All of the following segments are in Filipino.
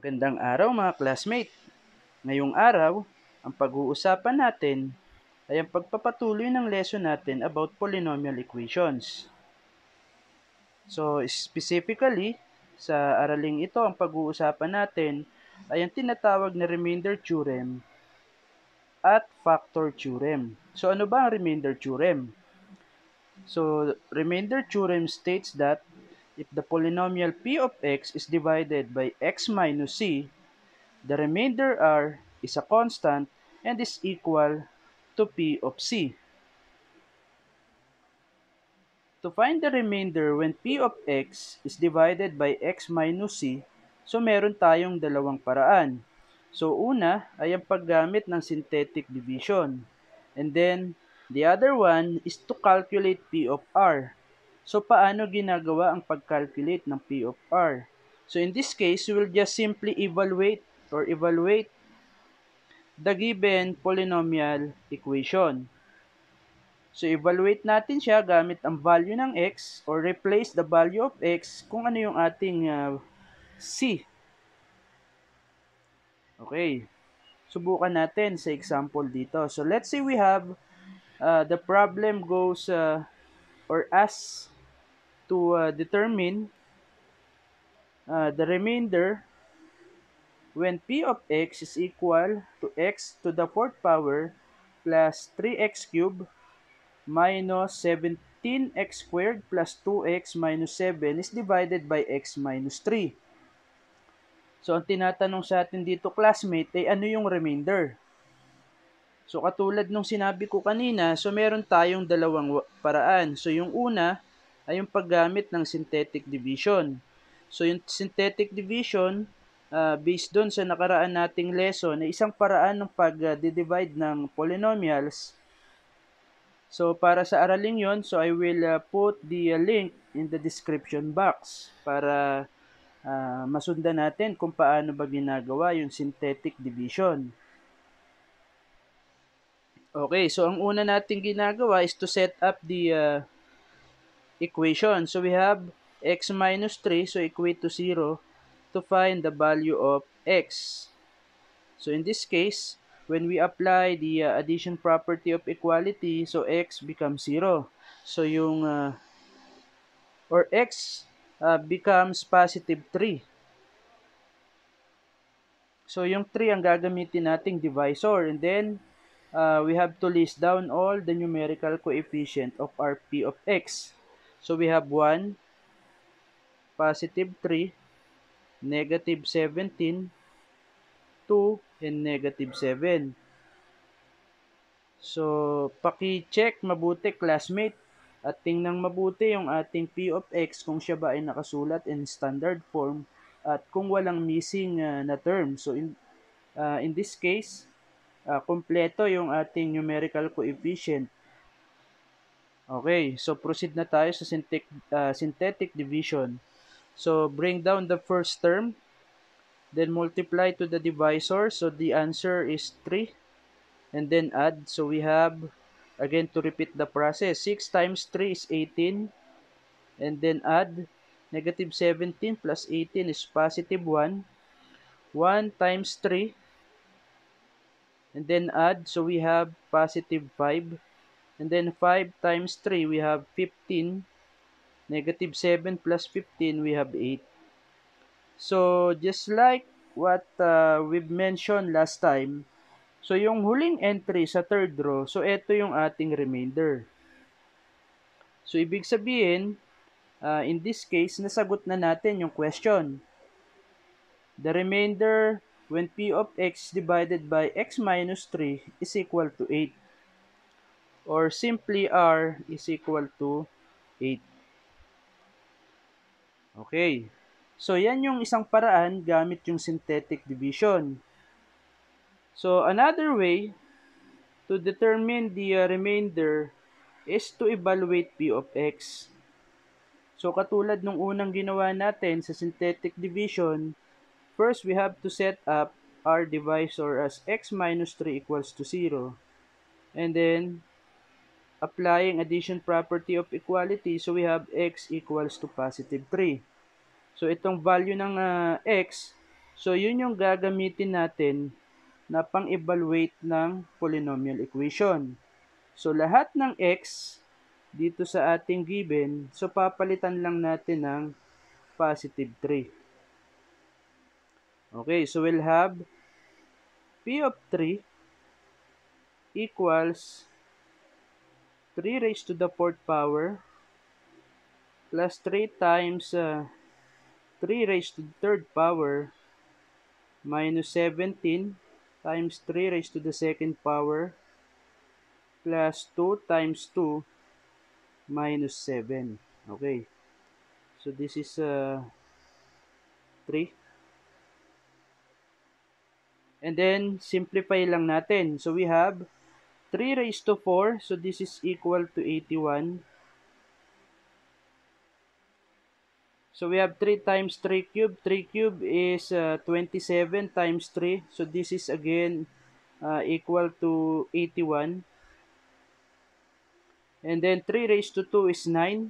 Magandang araw mga classmate. Ngayong araw, ang pag-uusapan natin ay ang pagpapatuloy ng lesson natin about polynomial equations. So, specifically, sa araling ito, ang pag-uusapan natin ay ang tinatawag na remainder theorem at factor theorem. So, ano ba ang remainder theorem? So, remainder theorem states that if the polynomial p of x is divided by x minus c, the remainder r is a constant and is equal to p of c. To find the remainder when p of x is divided by x minus c, so meron tayong dalawang paraan. So una ay ang paggamit ng synthetic division. And then, the other one is to calculate p of r. So, paano ginagawa ang pag-calculate ng P of R? So, in this case, we will just simply evaluate or evaluate the given polynomial equation. So, evaluate natin siya gamit ang value ng x or replace the value of x kung ano yung ating uh, c. Okay. Subukan natin sa example dito. So, let's say we have uh, the problem goes uh, or as to uh, determine uh, the remainder when p of x is equal to x to the fourth power plus 3x cubed minus 17x squared plus 2x minus 7 is divided by x minus 3. So, ang tinatanong sa atin dito, classmate, ay ano yung remainder? So, katulad nung sinabi ko kanina, so meron tayong dalawang paraan. So, yung una, ay yung paggamit ng synthetic division. So yung synthetic division, uh, based doon sa nakaraan nating lesson, ay isang paraan ng pag-divide ng polynomials. So para sa araling yon, so I will uh, put the uh, link in the description box para uh, masundan natin kung paano ba ginagawa yung synthetic division. Okay, so ang una nating ginagawa is to set up the uh, equation. So we have x minus 3, so equate to 0 to find the value of x. So in this case, when we apply the uh, addition property of equality, so x becomes 0. So yung, uh, or x uh, becomes positive 3. So yung 3 ang gagamitin nating divisor. And then, uh, we have to list down all the numerical coefficient of our p of x. So we have 1, positive 3, negative 17, 2, and negative 7. So, paki-check mabuti classmate at tingnan mabuti yung ating P of X kung siya ba ay nakasulat in standard form at kung walang missing uh, na term. So, in, uh, in this case, uh, kompleto yung ating numerical coefficient Okay, so proceed na tayo sa synthetic, uh, synthetic division. So bring down the first term, then multiply to the divisor. So the answer is 3. And then add. So we have, again to repeat the process, 6 times 3 is 18. And then add, negative 17 plus 18 is positive 1. 1 times 3. And then add, so we have positive 5 And then 5 times 3, we have 15. Negative 7 plus 15, we have 8. So, just like what uh, we've mentioned last time, so yung huling entry sa third row, so ito yung ating remainder. So, ibig sabihin, uh, in this case, nasagot na natin yung question. The remainder when p of x divided by x minus 3 is equal to 8 or simply r is equal to 8. Okay. So, yan yung isang paraan gamit yung synthetic division. So, another way to determine the uh, remainder is to evaluate p of x. So, katulad nung unang ginawa natin sa synthetic division, first we have to set up our divisor as x minus 3 equals to 0. And then, applying addition property of equality, so we have x equals to positive 3. So, itong value ng uh, x, So, yun yung gagamitin natin na pang-evaluate ng polynomial equation. So, lahat ng x dito sa ating given, so papalitan lang natin ng positive 3. Okay, so we'll have p of 3 equals 3 raised to the fourth power plus 3 times uh, 3 raised to the third power minus 17 times 3 raised to the second power plus 2 times 2 minus 7. Okay. So this is uh, 3. And then simplify lang natin. So we have 3 raised to 4. So this is equal to 81. So we have 3 times 3 cube. 3 cube is uh, 27 times 3. So this is again uh, equal to 81. And then 3 raised to 2 is 9.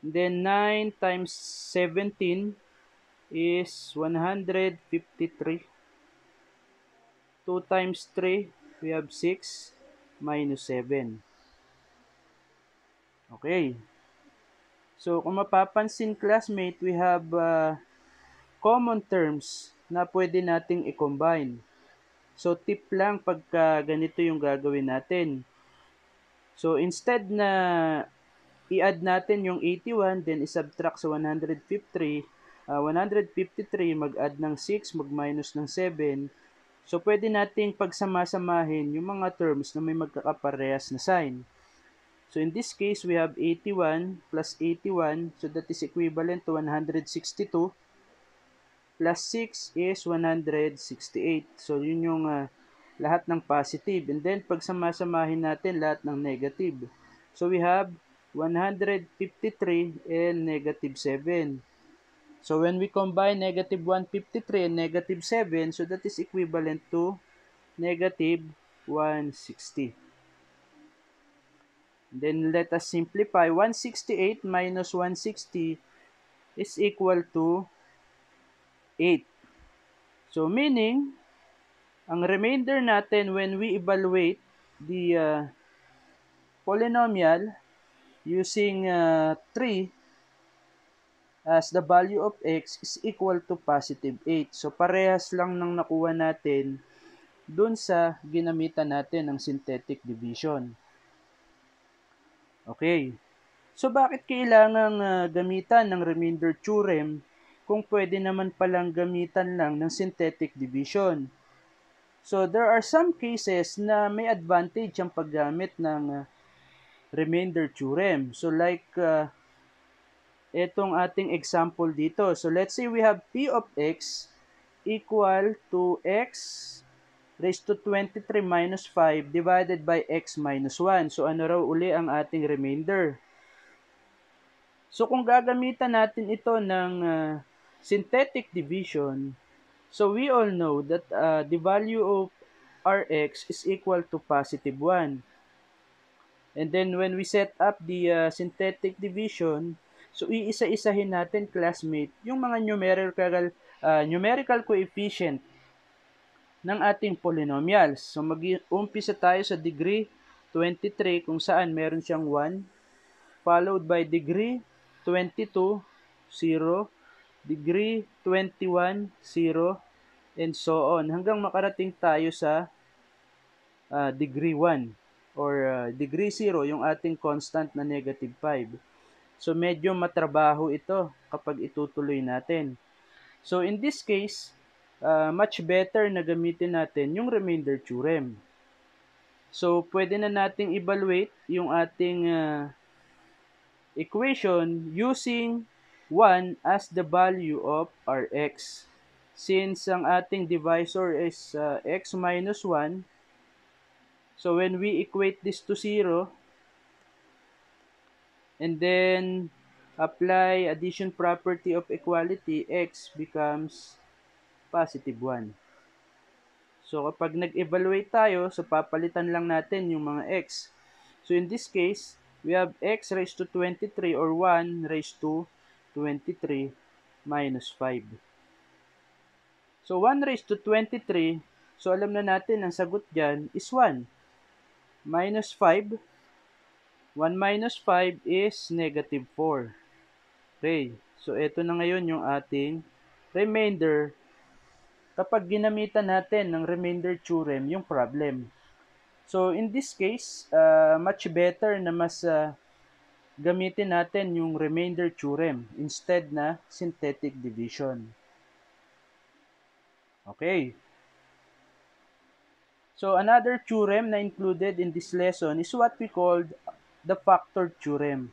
And then 9 times 17 is 153. 2 times 3, we have 6 minus 7. Okay. So, kung mapapansin classmate, we have uh, common terms na pwede nating i-combine. So, tip lang pagka ganito yung gagawin natin. So, instead na i-add natin yung 81, then i-subtract sa 153, uh, 153, mag-add ng 6, mag-minus ng 7. So, pwede nating pagsama-samahin yung mga terms na may magkakaparehas na sign. So in this case, we have 81 plus 81. So that is equivalent to 162. Plus 6 is 168. So yun yung uh, lahat ng positive. And then pag samasamahin natin lahat ng negative. So we have 153 and negative 7. So when we combine negative 153 and negative 7, so that is equivalent to negative 160. Then let us simplify. 168 minus 160 is equal to 8. So meaning, ang remainder natin when we evaluate the uh, polynomial using uh, 3 as the value of x is equal to positive 8. So parehas lang ng nakuha natin dun sa ginamitan natin ng synthetic division. Okay. So bakit kailangan uh, gamitan ng remainder theorem kung pwede naman palang gamitan lang ng synthetic division? So there are some cases na may advantage ang paggamit ng uh, remainder theorem. So like uh, itong ating example dito. So let's say we have p of x equal to x raised to 23 minus 5 divided by x minus 1. So, ano raw uli ang ating remainder? So, kung gagamitan natin ito ng uh, synthetic division, so we all know that uh, the value of rx is equal to positive 1. And then, when we set up the uh, synthetic division, so iisa-isahin natin, classmate, yung mga numerical, uh, numerical coefficient ng ating polynomials. So mag-umpisa tayo sa degree 23 kung saan meron siyang 1 followed by degree 22 0 degree 21 0 and so on hanggang makarating tayo sa uh, degree 1 or uh, degree 0 yung ating constant na negative 5. So medyo matrabaho ito kapag itutuloy natin. So in this case, uh, much better na gamitin natin yung remainder theorem. So, pwede na nating evaluate yung ating uh, equation using 1 as the value of Rx. Since ang ating divisor is uh, x minus 1, so when we equate this to 0, and then apply addition property of equality, x becomes positive 1. So, kapag nag-evaluate tayo, so papalitan lang natin yung mga x. So, in this case, we have x raised to 23 or 1 raised to 23 minus 5. So, 1 raised to 23, so alam na natin ang sagot dyan is 1. Minus 5, 1 minus 5 is negative 4. Okay, so ito na ngayon yung ating remainder kapag ginamitan natin ng remainder theorem yung problem. So, in this case, uh, much better na mas uh, gamitin natin yung remainder theorem instead na synthetic division. Okay. So another theorem na included in this lesson is what we called the factor theorem.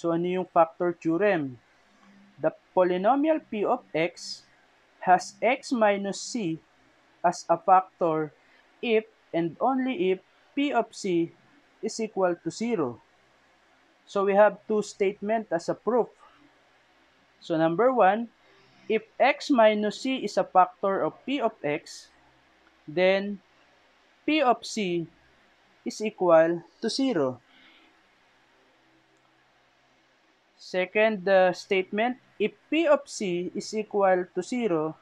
So ano yung factor theorem? The polynomial p of x has x minus c as a factor if and only if p of c is equal to 0. So we have two statement as a proof. So number one, if x minus c is a factor of p of x, then p of c is equal to 0. Second uh, statement, if p of c is equal to 0,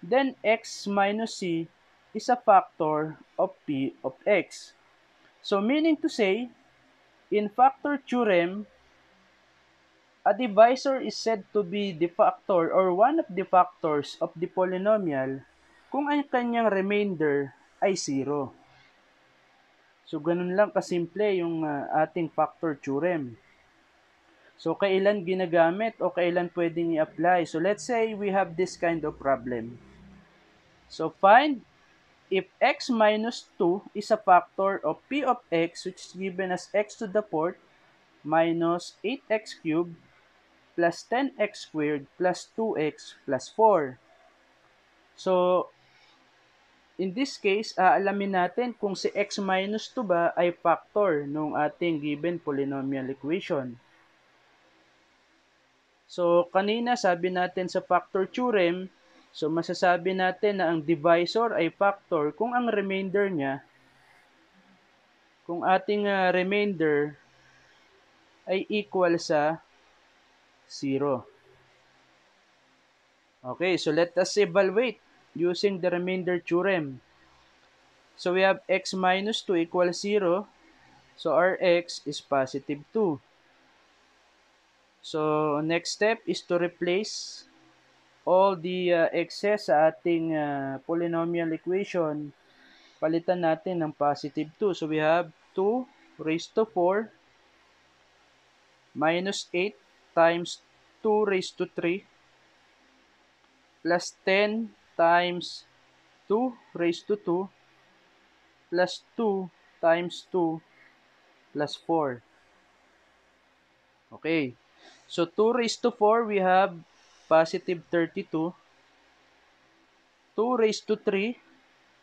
then x minus c is a factor of p of x. So meaning to say, in factor theorem, a divisor is said to be the factor or one of the factors of the polynomial kung ang kanyang remainder ay 0. So, ganun lang kasimple yung uh, ating factor theorem. So, kailan ginagamit o kailan pwedeng i-apply? So, let's say we have this kind of problem. So, find if x minus 2 is a factor of p of x which is given as x to the fourth minus 8x cubed plus 10x squared plus 2x plus 4. So, In this case, aalamin natin kung si x minus 2 ba ay factor nung ating given polynomial equation. So, kanina sabi natin sa factor theorem, so masasabi natin na ang divisor ay factor kung ang remainder niya, kung ating uh, remainder ay equal sa 0. Okay, so let us evaluate using the remainder theorem. So we have x minus 2 equals 0. So our x is positive 2. So next step is to replace all the uh, excess sa ating uh, polynomial equation. Palitan natin ng positive 2. So we have 2 raised to 4 minus 8 times 2 raised to 3 plus 10 times 2 raised to 2 plus 2 times 2 plus 4. Okay. So 2 raised to 4, we have positive 32. 2 raised to 3,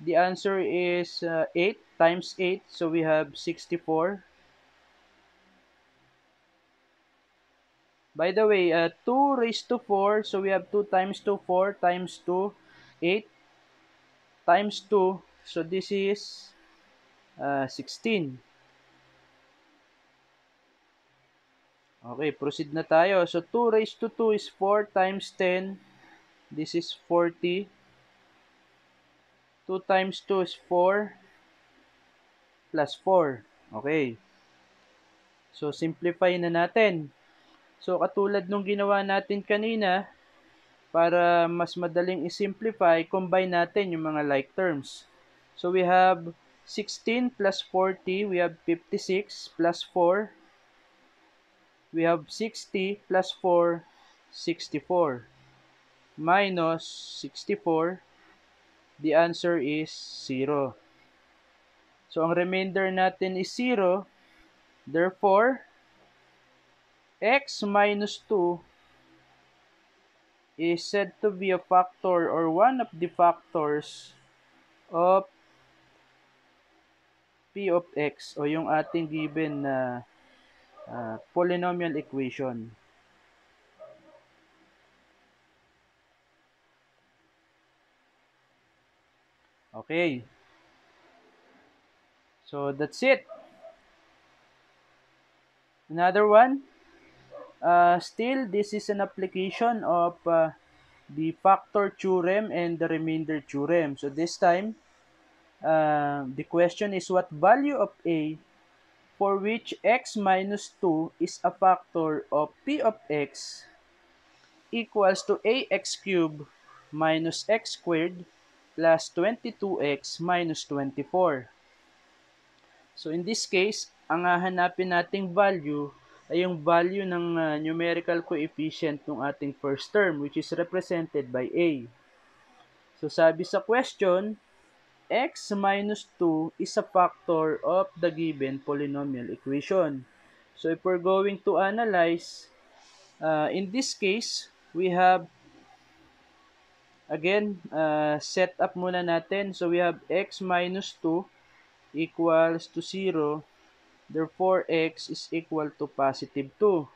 the answer is uh, 8 times 8, so we have 64. By the way, uh, 2 raised to 4, so we have 2 times 2, 4 times 2, 8 times 2. So this is uh, 16. Okay, proceed na tayo. So 2 raised to 2 is 4 times 10. This is 40. 2 times 2 is 4 plus 4. Okay. So simplify na natin. So katulad nung ginawa natin kanina, para mas madaling i-simplify, combine natin yung mga like terms. So we have 16 plus 40, we have 56 plus 4. We have 60 plus 4, 64. Minus 64, the answer is 0. So ang remainder natin is 0. Therefore, x minus 2 is said to be a factor or one of the factors of p of x o yung ating given na uh, polynomial equation. Okay. So that's it. Another one. Uh, still, this is an application of uh, the factor theorem and the remainder theorem. So this time, uh, the question is what value of a for which x minus 2 is a factor of p of x equals to ax cubed minus x squared plus 22x minus 24. So in this case, ang hahanapin nating value ay yung value ng uh, numerical coefficient ng ating first term which is represented by a. So sabi sa question, x minus 2 is a factor of the given polynomial equation. So if we're going to analyze, uh, in this case, we have, again, uh, set up muna natin. So we have x minus 2 equals to 0. Therefore, x is equal to positive 2.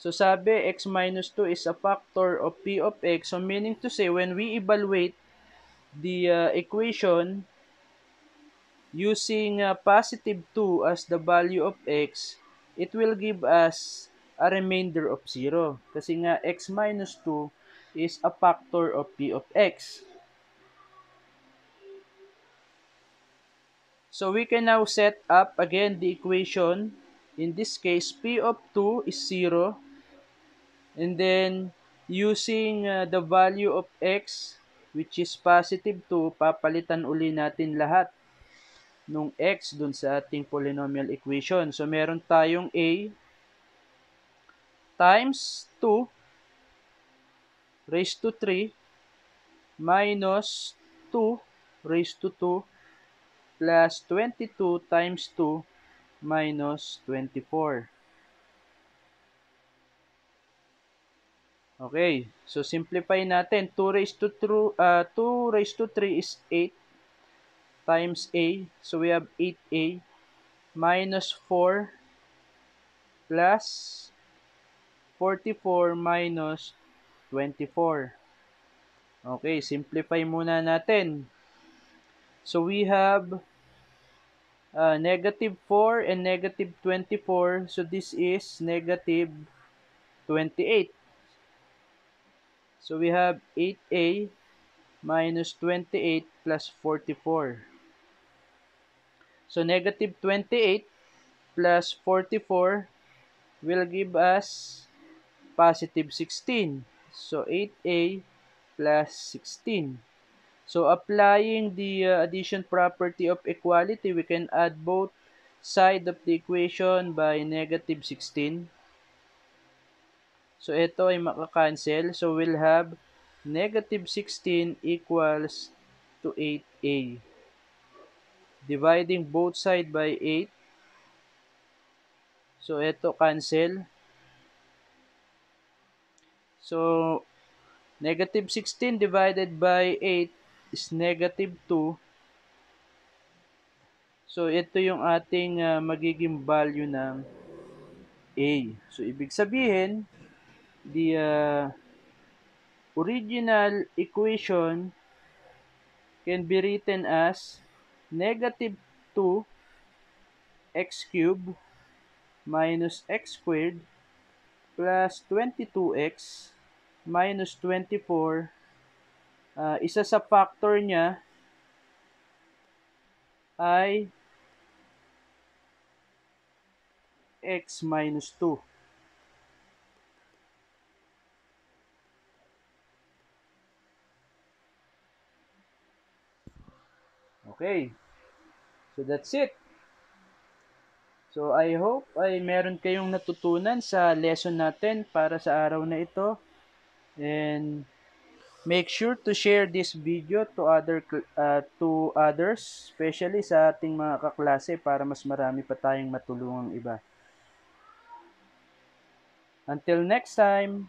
So sabi, x minus 2 is a factor of p of x. So meaning to say, when we evaluate the uh, equation using uh, positive 2 as the value of x, it will give us a remainder of 0. Kasi nga x minus 2 is a factor of p of x. So we can now set up again the equation. In this case, p of 2 is 0. And then, using uh, the value of x, which is positive 2, papalitan uli natin lahat nung x dun sa ating polynomial equation. So, meron tayong a times 2 raised to 3 minus 2 raised to 2 plus 22 times 2 minus 24. Okay, so simplify natin. 2 raised to 2, uh, 2 raised to 3 is 8 times a. So we have 8a minus 4 plus 44 minus 24. Okay, simplify muna natin. So we have uh, negative 4 and negative 24. So this is negative 28. So we have 8a minus 28 plus 44. So negative 28 plus 44 will give us positive 16. So 8a plus 16. So applying the uh, addition property of equality, we can add both side of the equation by negative 16. So, ito ay makakancel. So, we'll have negative 16 equals to 8a. Dividing both side by 8. So, ito cancel. So, negative 16 divided by 8 is negative 2. So, ito yung ating uh, magiging value ng a. So, ibig sabihin, the uh, original equation can be written as negative 2 x cubed minus x squared plus 22x minus 24 uh, isa sa factor niya ay x minus 2 Okay. So that's it. So I hope ay meron kayong natutunan sa lesson natin para sa araw na ito. And make sure to share this video to other uh, to others, especially sa ating mga kaklase para mas marami pa tayong matulungang iba. Until next time.